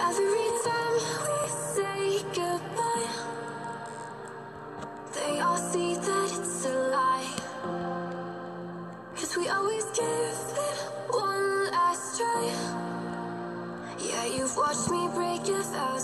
Every time we say goodbye They all see that it's a lie. Cause we always give it one last try. Yeah, you've watched me break it out